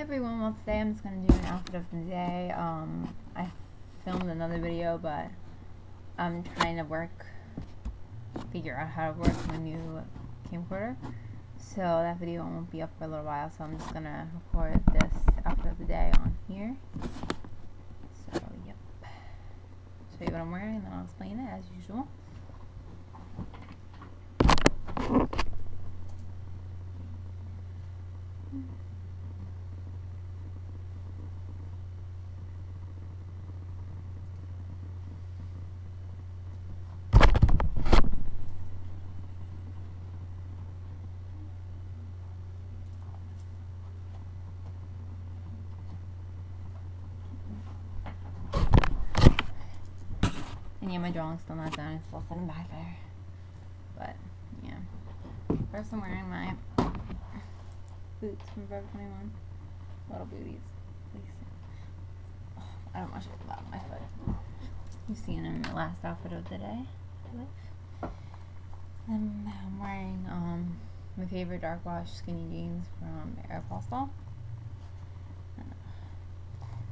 Everyone, well today I'm just going to do an outfit of the day. Um, I filmed another video, but I'm trying to work, figure out how to work my new camcorder. So that video won't be up for a little while, so I'm just going to record this outfit of the day on here. So, yep. Show you what I'm wearing, and then I'll explain it as usual. Yeah, my drawing's still not done. It's still sitting back there. But, yeah. First I'm wearing my boots from Forever 21. Little booties. Oh, I don't want to show my foot. You've seen them in the last outfit of the day. And I'm wearing um, my favorite dark wash skinny jeans from Aeropostale.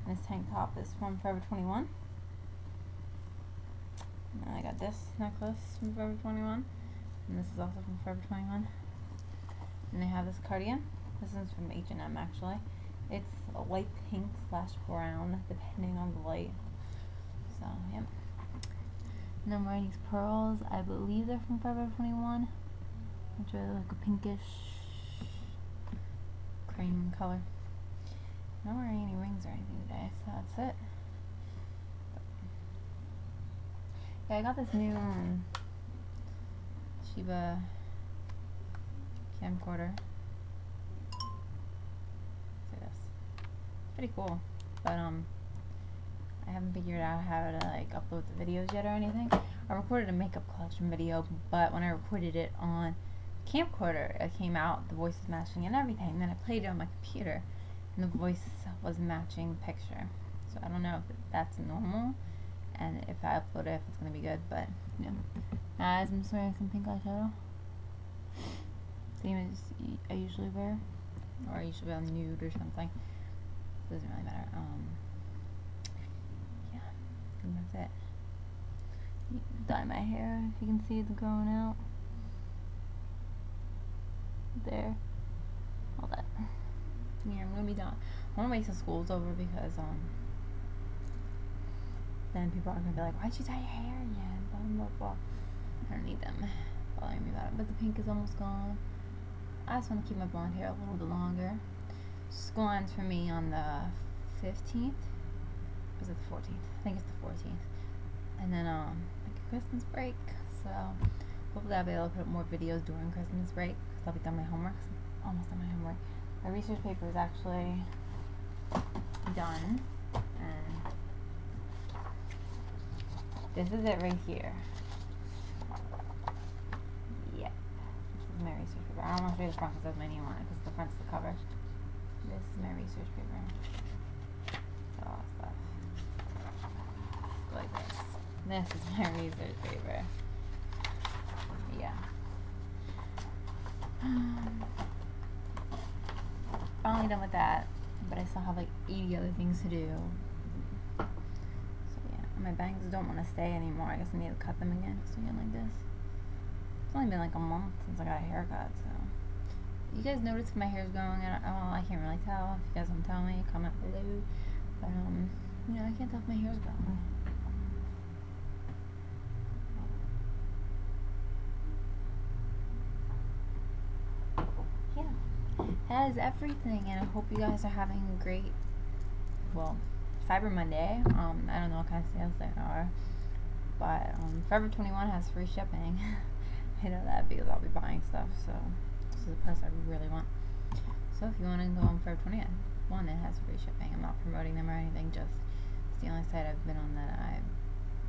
This tank top is from Forever 21. And I got this necklace from Forever 21. And this is also from Forever 21. And I have this cardigan. This one's from H&M actually. It's a light pink slash brown depending on the light. So, yep. And I'm wearing these pearls. I believe they're from Forever 21. Which are like a pinkish cream color. I'm not wearing any rings or anything today, so that's it. Yeah, I got this new um, Shiba camcorder. Say this. It's pretty cool, but um, I haven't figured out how to like upload the videos yet or anything. I recorded a makeup collection video, but when I recorded it on camcorder, it came out, the voice was matching and everything. Then I played it on my computer, and the voice was matching the picture. So I don't know if that's normal and if I upload it, if it's gonna be good. But yeah, as I'm just wearing some pink eyeshadow, same as I usually wear, or I usually wear nude or something. Doesn't really matter. Um, yeah, and that's it. Dye my hair if you can see it growing out. There, all that. Yeah, I'm gonna be done. I wanna wait till school's over because um then people are gonna be like, why'd you dye your hair again? Blah, blah, blah. I don't need them following me about it. But the pink is almost gone. I just want to keep my blonde hair a little bit longer. School for me on the 15th. Was it the 14th? I think it's the 14th. And then, um, like a Christmas break. So, hopefully I'll be able to put up more videos during Christmas break. Because I'll be done my homework. almost done my homework. My research paper is actually done. And this is it right here. Yep. This is my research paper. I don't want to show the front because that's my name on it because the front's the cover. This is my research paper. Stuff. Like this. This is my research paper. Yeah. Finally done with that, but I still have like 80 other things to do my bangs don't want to stay anymore. I guess I need to cut them again. So again like this. It's only been like a month since I got a haircut, so. You guys notice if my hair's growing? I, oh, I can't really tell. If you guys want to tell me, comment below. But, um, you know, I can't tell if my hair's growing. Yeah. That is everything, and I hope you guys are having a great, well, Cyber Monday. Um, I don't know what kind of sales there are, but um, Forever 21 has free shipping. I know that because I'll be buying stuff, so this is a price I really want. So if you want to go on Forever 21, one, it has free shipping. I'm not promoting them or anything, just it's the only site I've been on that I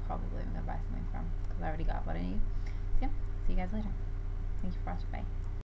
probably am to buy something from because I already got what I need. So yeah, see you guys later. Thank you for watching. Bye.